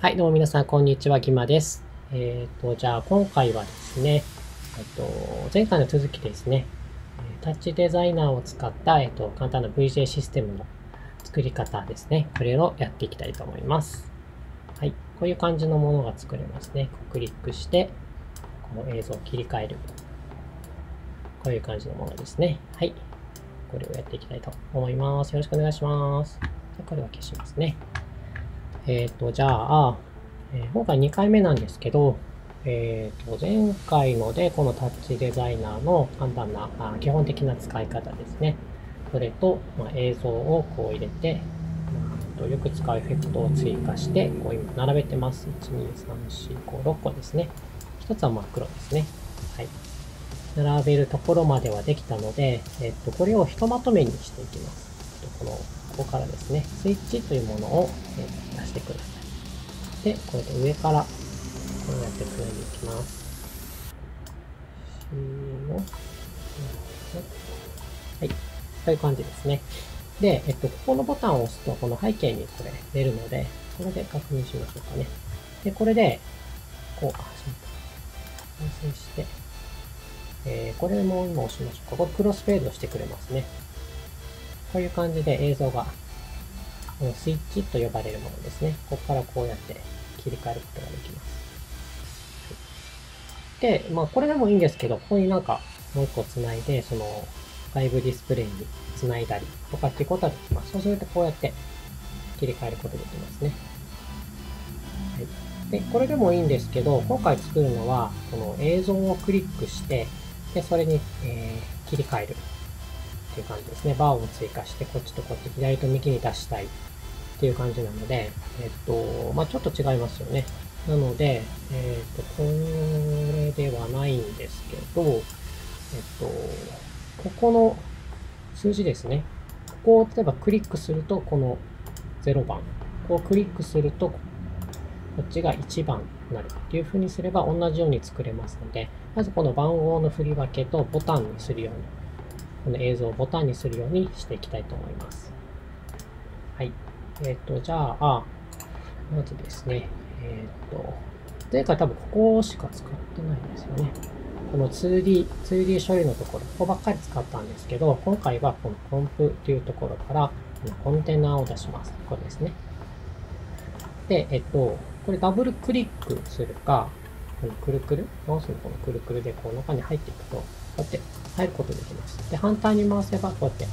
はい、どうも皆さん、こんにちは、ぎまです。えっ、と、じゃあ、今回はですね、えっ、と、前回の続きですね、タッチデザイナーを使った、えっ、と、簡単な VJ システムの作り方ですね、これをやっていきたいと思います。はい、こういう感じのものが作れますね。こうクリックして、この映像を切り替える。こういう感じのものですね。はい。これをやっていきたいと思います。よろしくお願いします。これは消しますね。えっ、と、じゃあ、えー今回2回目なんですけど、えっ、と、前回ので、このタッチデザイナーの簡単な、あ基本的な使い方ですね。それと、まあ、映像をこう入れて、まあとよく使うエフェクトを追加して、こう今並べてます。1、2、3、4、5、6個ですね。一つは真っ黒ですね。はい。並べるところまではできたので、えっと、これをひとまとめにしていきます。この、ここからですね、スイッチというものを、えー出してください。で、これで上から、こうやって組んでいきます。はい。こういう感じですね。で、えっと、ここのボタンを押すと、この背景にこれ出るので、これで確認しましょうかね。で、これで、こう、あ、しまった。完成して、えーこれも今押しましょうか。これクロスフェードしてくれますね。こういう感じで映像が、このスイッチと呼ばれるものですね。ここからこうやって切り替えることができます。で、まあこれでもいいんですけど、ここになんかもう一個繋いで、その外部ディスプレイに繋いだりとかっていうことはできます。そうするとこうやって切り替えることができますね。はい。で、これでもいいんですけど、今回作るのは、この映像をクリックして、で、それに、えー切り替えるっていう感じですね。バーを追加して、こっちとこっち、左と右に出したいっていう感じなので、えっと、まあちょっと違いますよね。なので、えっと、これではないんですけど、えっと、ここの数字ですね。ここを例えばクリックすると、この0番。こをクリックすると、こっちが1番になるっていう風にすれば同じように作れますので、まずこの番号の振り分けとボタンにするように、この映像をボタンにするようにしていきたいと思います。はい。えっ、と、じゃあ、まずですね、えっ、と、前回多分ここしか使ってないんですよね。この 2D、2D 処理のところ、ここばっかり使ったんですけど、今回はこのコンプというところから、このコンテナを出します。これですね。で、えっと、これダブルクリックするか、このくるくる、マウスのこのくるくるでこう中に入っていくと、こうやって入ることできます。で、反対に回せばこうやって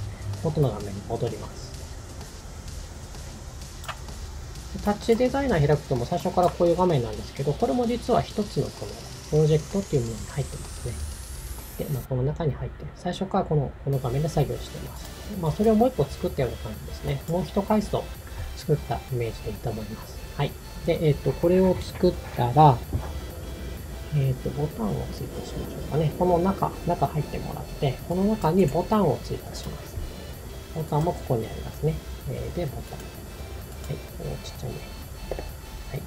元の画面に戻ります。タッチデザイナー開くとも最初からこういう画面なんですけど、これも実は一つのこのプロジェクトっていうものに入ってますね。で、まあ、この中に入って。最初からこのこの画面で作業しています。まあ、それをもう一個作ったような感じですね。もう一回数作ったイメージでいいと思います。はい。で、えっ、と、これを作ったら、えっ、と、ボタンを追加しましょうかね。この中、中入ってもらって、この中にボタンを追加します。ボタンもここにありますね。えーで、ボタン。はい。これをちっちゃいね。はい。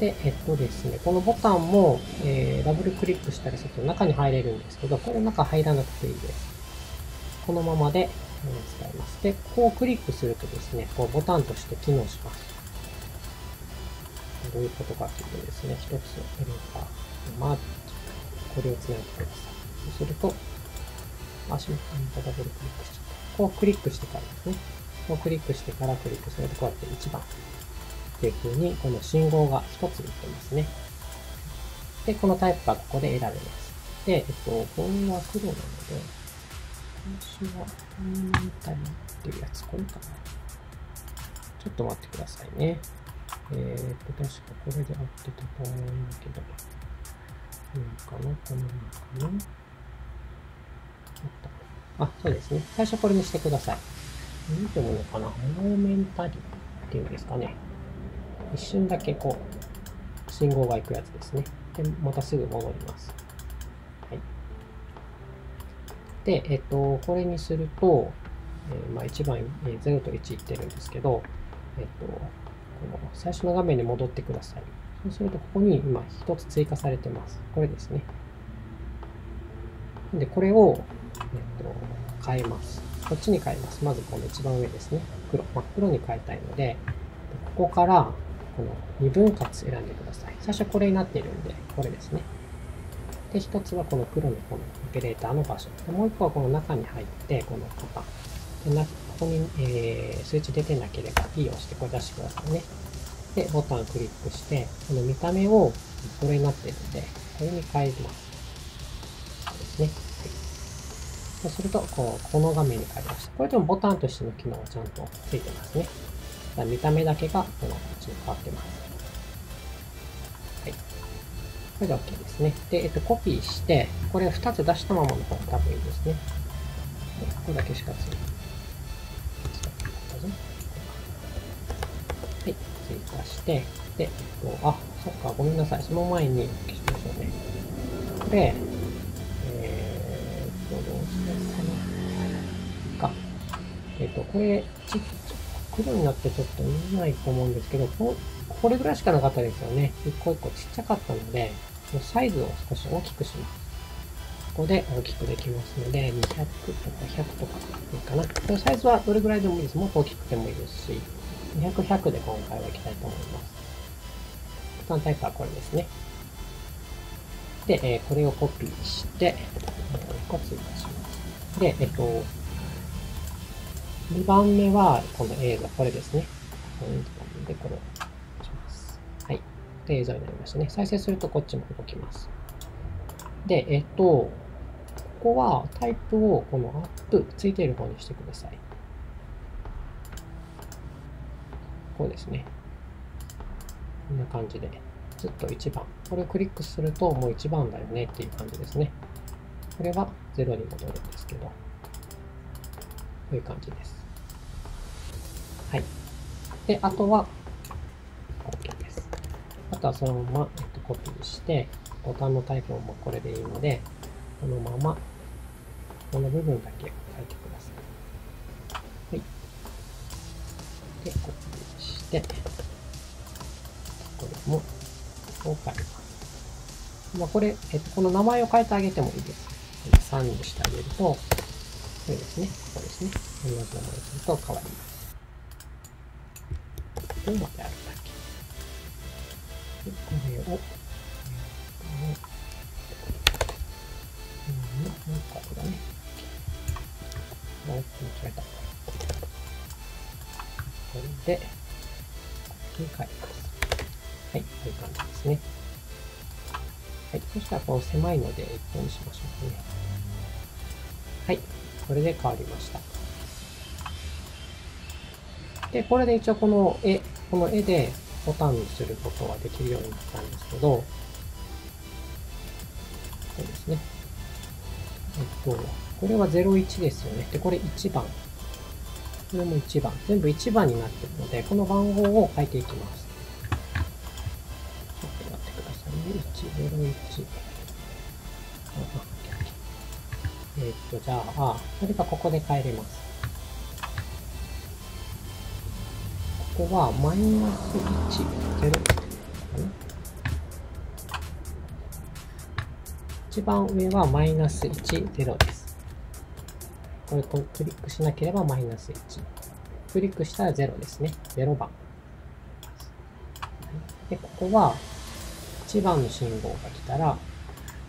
で、えっとですね、このボタンも、えーダブルクリックしたりすると中に入れるんですけど、これ中入らなくていいです。このままで、え使います。で、こうクリックするとですね、こうボタンとして機能します。どういうことかというとですね、一つ、エレカマーチ、これをつなげてください。そうすると、あ、しまった。またダブルクリックしちゃった。こうクリックしてからですね。こうクリックしてからクリックすると、こうやって1番。っていう風に、この信号が一つ出てますね。で、このタイプがここで選べます。で、えっと、これは黒なので、私は、オーメンタリーっていうやつ、これかな。ちょっと待ってくださいね。えーと、確かこれで合ってたと思うんだけど。いいかなこの中かなあった。あ、そうですね。最初これにしてください。何て読むのかな？モーメンタリーっていうんですかね。一瞬だけこう、信号が行くやつですね。で、またすぐ戻ります。はい。で、えっと、これにすると、えーまあ、1番、えー0と1いってるんですけど、えっと、最初の画面に戻ってください。そうすると、ここに今一つ追加されてます。これですね。で、これを、えっと、変えます。こっちに変えます。まずこの一番上ですね。黒。真っ黒に変えたいので、ここから、この二分割選んでください。最初これになっているんで、これですね。で、一つはこの黒のこのオペレーターの場所。でもう一個はこの中に入って、このボタン。でなここに、えー、数値出てなければ P を押してこれ出してくださいね。で、ボタンをクリックして、この見た目をこれになっているので、これに変えます。ですね。はい。そうすると、こう、この画面に変わりました。これでもボタンとしての機能がちゃんとついてますね。だ見た目だけがこの形に変わってます。はい。これで OK ですね。で、えっと、コピーして、これ2つ出したままの方が多分いいですね。ここだけしかついてない。追加して、で、えっと、あ、そっか、ごめんなさい。その前に消しましょうね。これ、えー、っと、どうしようかな。か。えっと、これ、ちっちゃ、黒になってちょっと見えないと思うんですけど、ここれぐらいしかなかったですよね。一個一個ちっちゃかったので、サイズを少し大きくします。ここで大きくできますので、200とか100とかいいかな。このサイズはどれぐらいでもいいです。もっと大きくてもいいですし、200、100で今回はいきたいと思います。ボタンタイプはこれですね。で、えこれをコピーして、え1個追加します。で、えっと、2番目は、この映像、これですね。で、これをします。はい。で、映像になりましたね。再生するとこっちも動きます。で、えっと、ここはタイプをこのアップついている方にしてください。こうですね。こんな感じで。ずっと1番。これをクリックするともう1番だよねっていう感じですね。これは0に戻るんですけど、こういう感じです。はい。で、あとは、OK です。あとはそのまま、えっと、コピーして、ボタンのタイプもこれでいいので、このまま、この部分だけ書いてください。はい。で、コピーして、これも、こう変えます。まあ、これ、えっと、この名前を変えてあげてもいいです。3にしてあげると、これですね。ここですね。同じ名前にすると変わります。どうまであるんだっけで、これを、えーっとうん、ここだね。お、間違えた。これで、こっちに変えます。はい、こういう感じですね。はい、そしたらこの狭いので1本にしましょうね。はい、これで変わりました。で、これで一応この絵、この絵でボタンにすることはできるようになったんですけど、そうですね。えっと、これは01ですよね。で、これ1番。これも1番。全部1番になっているので、この番号を書いていきます。ちょっと待ってくださいね。101。ああえーっと、じゃあ、あそれがここで変えれます。ここはマイナス1、0。一番上はマイナス1、0です。これとクリックしなければマイナス1。クリックしたら0ですね。0番。で、ここは1番の信号が来たら、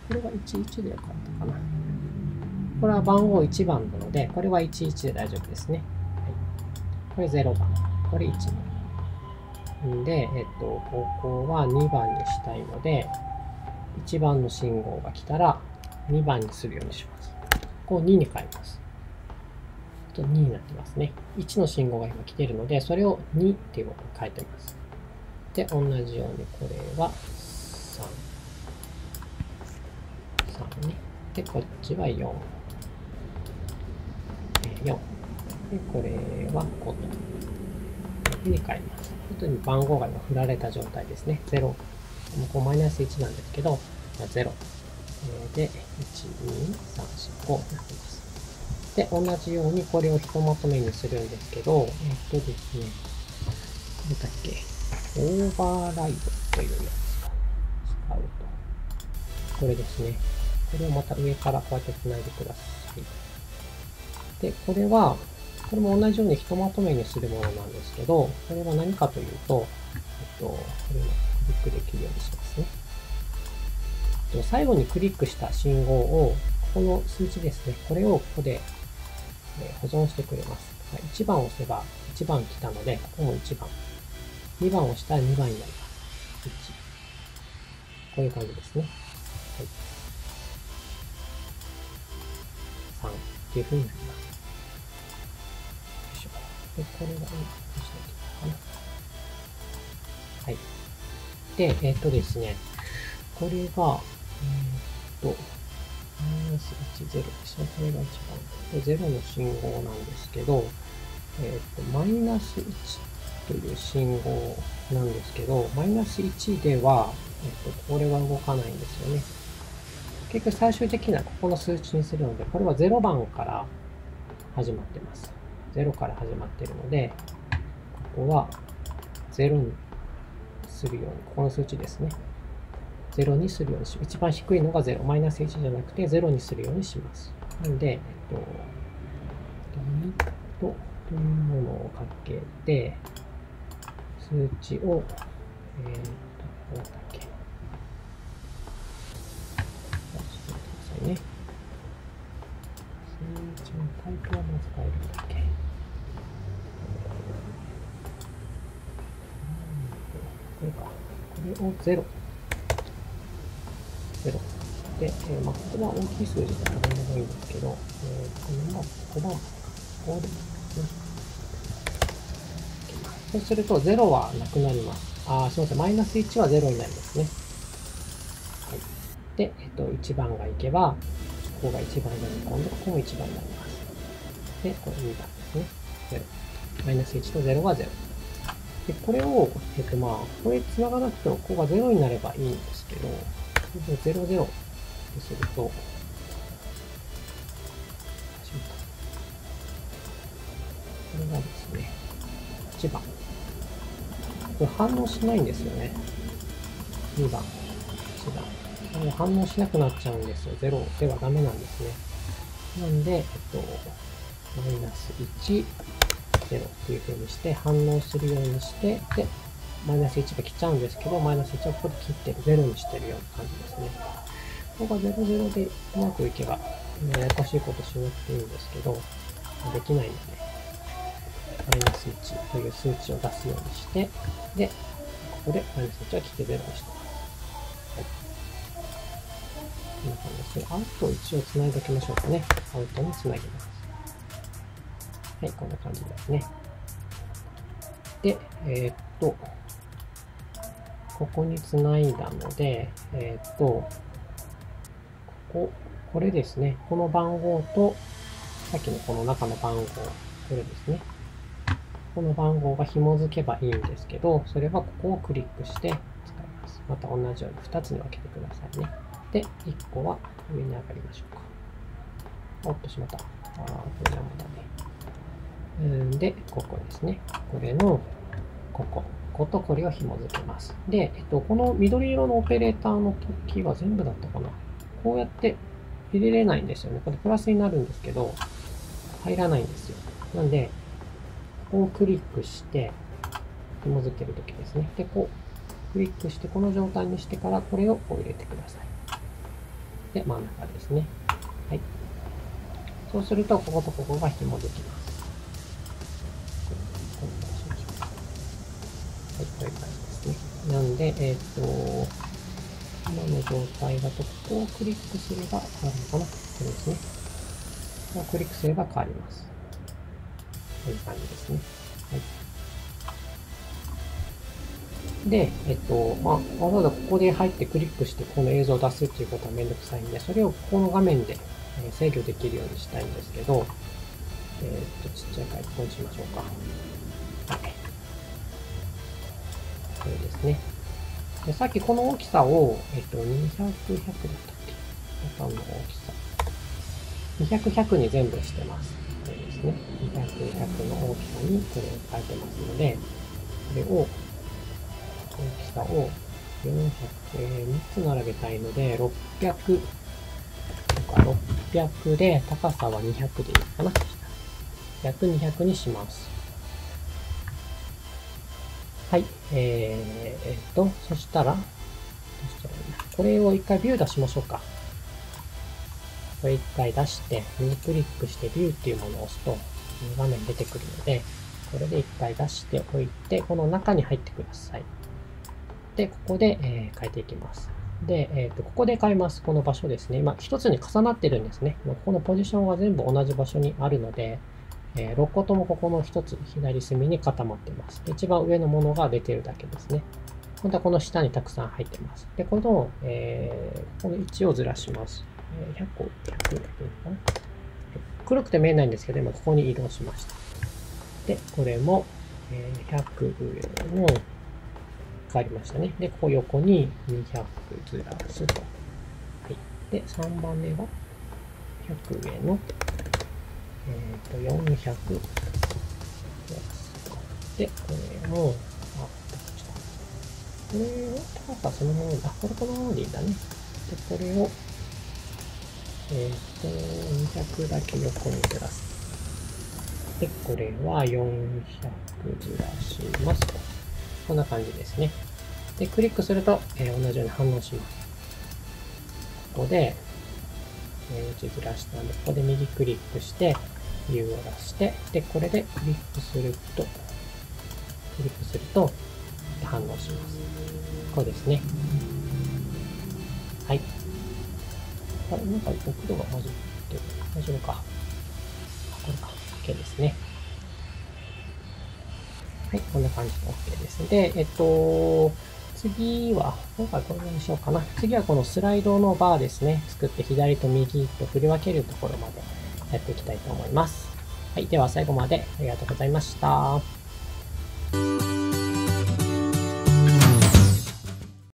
これは11でよかったかな。これは番号1番なので、これは11で大丈夫ですね。はい、これ0番。これ1番。で、えっと、ここは2番にしたいので、1番の信号が来たら2番にするようにします。ここを2に変えます。と2になってますね。1の信号が今来ているので、それを2っていうことに変えてます。で、同じようにこれは3。3ね。で、こっちは4。4。で、これは5と。いうふうに変えます。本当に番号が今振られた状態ですね。0。もうこうマイナス1なんですけど、0。で、1、2、3、4、5になってます。で、同じようにこれをひとまとめにするんですけど、えっとですね、何だっけ、オーバーライドというやつを使うと。これですね。これをまた上からこうやって繋いでください。で、これは、これも同じようにひとまとめにするものなんですけど、これは何かというと、えっと、これをクリックできるようにしますね。最後にクリックした信号を、ここの数値ですね。これをここで保存してくれます。1番を押せば1番来たので、ここも1番。2番を押したら2番になります。1。こういう感じですね。はい。3っていう風になります。よいしょ。で、これが、どうしなきゃいけないかな。はい。で、えっ、とですね、これが、えっ、と、マイナス1、0ですね。これが一番。で、0の信号なんですけど、えっ、ー、と、マイナス1という信号なんですけど、マイナス1では、えっ、ー、と、これは動かないんですよね。結局最終的にはここの数値にするので、これは0番から始まってます。0から始まってるので、ここは0にするように、ここの数値ですね。0にするようにし、一番低いのが0、マイナス1じゃなくて0にするようにします。なんで、えっと、リミットというものをかけて、数値を、えー、っと、どうだけ。ちょっと待ってくださいね。数値のタイプはまず変えるだけ。これか。これを0。0。で、えー、まあ、ここは大きい数字で何でもいいんですけど、えー、このま5番、5ですね。そうすると0はなくなります。あ、すみません。マイナス1は0になりますね。はい。で、えっと、1番がいけば、ここが1番になり今度ここも1番になります。で、これ2番ですね。0。マイナス1と0は0。で、これを、えっと、まあ、これ繋がなくても、ここが0になればいいんですけど、00ってすると、これがですね、8番。これ反応しないんですよね。2番、1番。反応しなくなっちゃうんですよ。0ではダメなんですね。なんで、えっと、マイナス1、0っていう風にして反応するようにして、で、マイナス1が来ちゃうんですけど、マイナス1はここで切ってる、0にしてるような感じですね。ここが00でうまくいけば、ややこしいことしなくていいんですけど、できないので、マイナス1という数値を出すようにして、で、ここでマイナス1は切って0にしてます。はい。こんな感じですね。アウトを一応繋いでおきましょうかね。アウトに繋ぎます。はい、こんな感じですね。で、えー、っと、ここにつないだので、えっ、と、ここ、これですね。この番号と、さっきのこの中の番号、これですね。この番号が紐付けばいいんですけど、それはここをクリックして使います。また同じように2つに分けてくださいね。で、1個は上に上がりましょうか。おっとしまった。ああ、これ邪魔だね。うんで、ここですね。これの、ここ。ことこれを紐付けます。で、えっと、この緑色のオペレーターの時は全部だったかな。こうやって入れれないんですよね。これプラスになるんですけど、入らないんですよ。なんで、ここをクリックして、紐付けるときですね。で、こう、クリックして、この状態にしてから、これをこう入れてください。で、真ん中ですね。はい。そうすると、こことここが紐できます。はい、ういう感じですね。なんで、えっ、ー、と、今の状態だと、ここをクリックすれば変わるのかなこれですね。ここをクリックすれば変わります。こういう感じですね。はい。で、えっと、まあ、わざわざここで入ってクリックしてこの映像を出すっていうことはめんどくさいんで、それをここの画面で制御できるようにしたいんですけど、えっと、ちっちゃい回答にしましょうか。はい。これですね。でさっきこの大きさを、えっと、200、100だったっけ？ボタンの大きさ。200、100に全部してます。これですね。200、100の大きさにこれを変えてますので、これを、大きさを400、えー、3つ並べたいので、600とか600で、高さは200でいいのかな。100、200にします。はい。えー、えー、と、そしたら、これを一回ビュー出しましょうか。これ一回出して、右クリックしてビューっていうものを押すと、画面出てくるので、これで一回出しておいて、この中に入ってください。で、ここで、えー、変えていきます。で、え、ー、と、ここで変えます。この場所ですね。今、一つに重なってるんですね。ここのポジションは全部同じ場所にあるので、えー、6個ともここの一つ左隅に固まってます。一番上のものが出てるだけですね。本当はこの下にたくさん入ってます。で、この、えー、この位置をずらします。え、100個、100でいいかな。黒くて見えないんですけど、今ここに移動しました。で、これも、え、100上の変わりましたね。で、ここ横に200ずらすと。はい。で、3番目は、100上の、えっ、ー、と、400。で、これも、あ、これを高さそのままだ。これこのままでいいんだね。で、これを、えっ、ー、と、200だけ横にずらす。で、これは400ずらします。こんな感じですね。で、クリックすると、えー、同じように反応します。ここで、えー、打ちずらしたんで、ここで右クリックして、U を出して、で、これでクリックすると、クリックすると、反応します。こうですね。はい。あれ、なんか、奥度が混じってる。大丈夫か。これか。OK ですね。はい、こんな感じで OK です。で、えっと、次は、今回これにしようかな。次はこのスライドのバーですね。作って左と右と振り分けるところまでやっていきたいと思います。はい。では最後までありがとうございました。